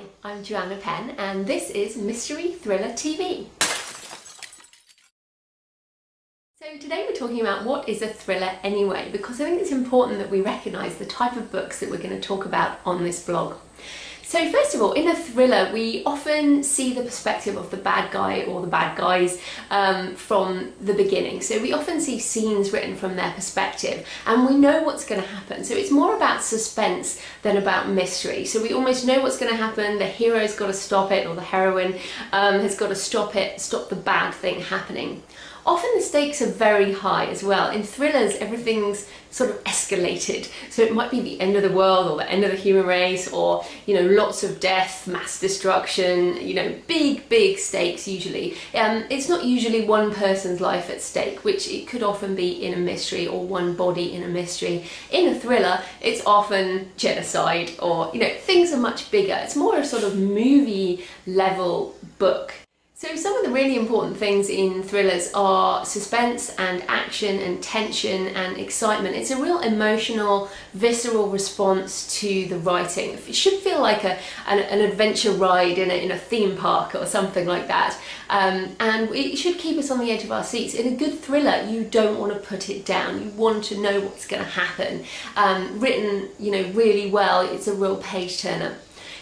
Hi, I'm Joanna Penn and this is Mystery Thriller TV. So today we're talking about what is a thriller anyway because I think it's important that we recognise the type of books that we're going to talk about on this blog. So first of all, in a thriller, we often see the perspective of the bad guy or the bad guys um, from the beginning. So we often see scenes written from their perspective and we know what's going to happen. So it's more about suspense than about mystery. So we almost know what's going to happen. The hero's got to stop it or the heroine um, has got to stop it, stop the bad thing happening. Often the stakes are very high as well. In thrillers, everything's sort of escalated. So it might be the end of the world or the end of the human race or, you know, lots of death, mass destruction, you know, big, big stakes usually. Um, it's not usually one person's life at stake, which it could often be in a mystery or one body in a mystery. In a thriller, it's often genocide or, you know, things are much bigger. It's more a sort of movie level book. So some of the really important things in thrillers are suspense and action and tension and excitement. It's a real emotional, visceral response to the writing. It should feel like a, an, an adventure ride in a, in a theme park or something like that. Um, and it should keep us on the edge of our seats. In a good thriller, you don't want to put it down. You want to know what's going to happen. Um, written, you know, really well, it's a real page turner.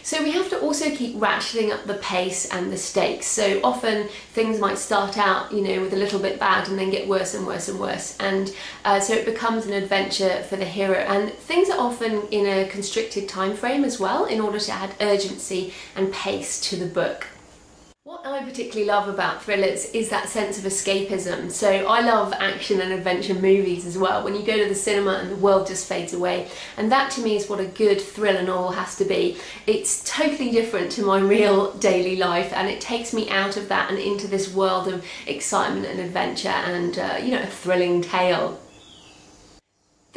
So we have to also keep ratcheting up the pace and the stakes. So often things might start out, you know, with a little bit bad and then get worse and worse and worse. And uh, so it becomes an adventure for the hero. And things are often in a constricted time frame as well in order to add urgency and pace to the book. What I particularly love about thrillers is that sense of escapism. So I love action and adventure movies as well. When you go to the cinema and the world just fades away. And that to me is what a good thriller novel has to be. It's totally different to my real daily life and it takes me out of that and into this world of excitement and adventure and, uh, you know, a thrilling tale.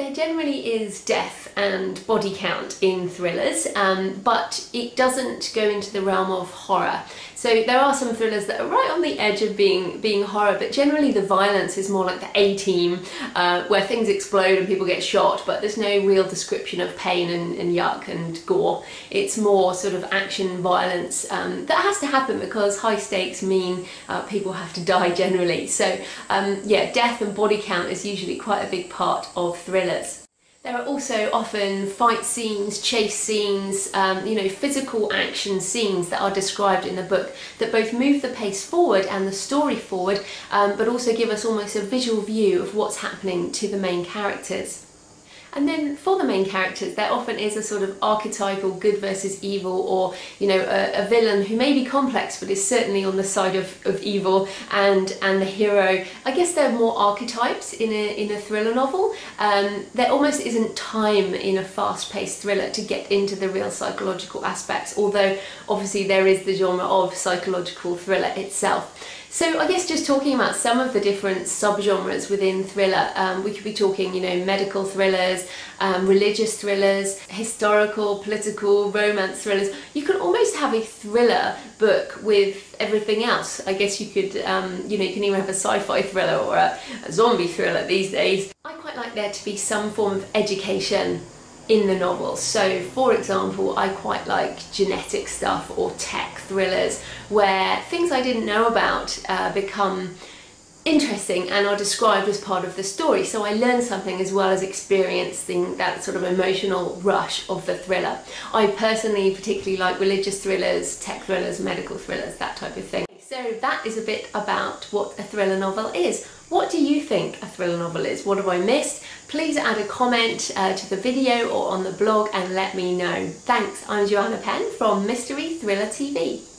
There generally is death and body count in thrillers, um, but it doesn't go into the realm of horror. So there are some thrillers that are right on the edge of being being horror, but generally the violence is more like the A-Team, uh, where things explode and people get shot, but there's no real description of pain and, and yuck and gore. It's more sort of action violence um, that has to happen because high stakes mean uh, people have to die generally. So um, yeah, death and body count is usually quite a big part of thrillers. There are also often fight scenes, chase scenes, um, you know, physical action scenes that are described in the book that both move the pace forward and the story forward, um, but also give us almost a visual view of what's happening to the main characters. And then for the main characters, there often is a sort of archetypal good versus evil, or you know, a, a, villain who may be complex but is certainly on the side of, of evil, and and the hero. I guess there are more archetypes in a in a thriller novel. Um, there almost isn't time in a fast-paced thriller to get into the real psychological aspects, although obviously there is the genre of psychological thriller itself. So I guess just talking about some of the different subgenres within thriller, um, we could be talking, you know, medical thrillers, um, religious thrillers, historical, political, romance thrillers. You can almost have a thriller book with everything else. I guess you could, um, you know, you can even have a sci-fi thriller or a, a zombie thriller these days. I quite like there to be some form of education in the novel. So, for example, I quite like genetic stuff or tech thrillers where things I didn't know about uh, become interesting and are described as part of the story. So I learn something as well as experiencing that sort of emotional rush of the thriller. I personally particularly like religious thrillers, tech thrillers, medical thrillers, that type of thing. So that is a bit about what a thriller novel is. What do you think a thriller novel is? What have I missed? Please add a comment uh, to the video or on the blog and let me know. Thanks, I'm Joanna Penn from Mystery Thriller TV.